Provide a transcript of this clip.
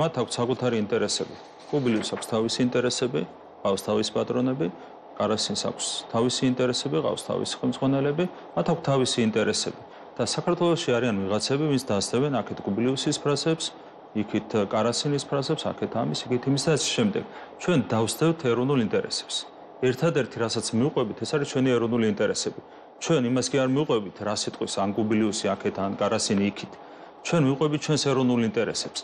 მათ აქვს საკუთარი ინტერესები. კუბილიუს აქვს თავისი ინტერესები, ყავს თავისი პატრონები, კარასინს აქვს თავისი ინტერესები, ყავს თავისი ხელმძღვანელები, მათ აქვს თავისი ინტერესები. და საქართველოსში არიან ვიღაცები, ვინც დაასწრებენ აქეთ კუბილიუსის ფრაზებს, იქით კარასინის ფრაზებს, აქეთ ამის, იქით იმის და ასე შემდეგ. ჩვენ დავსდევთ ეროვნულ ინტერესებს. ერთადერთი რასაც მიუყვებით, ეს არის ჩვენი ეროვნული ინტერესები. ჩვენ იმას კი არ მიუყვებით, რა სიტყვის ან კუბილიუსი აქეთ ან კარასინი იქით. ჩვენ მიუყვებით ჩვენს ეროვნულ ინტერესებს.